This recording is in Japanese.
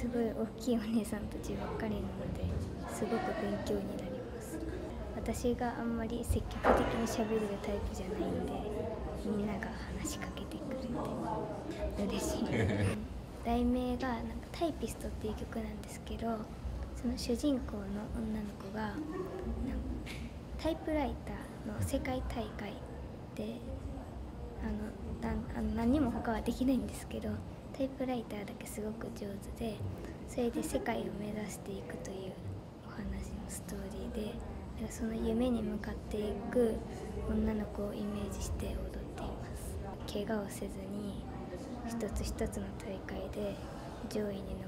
すごい大きいお姉さんたちばっかりなのですごく勉強になります。私があんまり積極的にしゃべれるタイプじゃないんでみんなが話しかけてくれて嬉しい。題名がなんか「タイピスト」っていう曲なんですけどその主人公の女の子がタイプライターの世界大会何も他はできないんですけどタイプライターだけすごく上手でそれで世界を目指していくというお話のストーリーでだその夢に向かっていく女の子をイメージして踊っています。怪我をせずに一つ一つの大会で上位に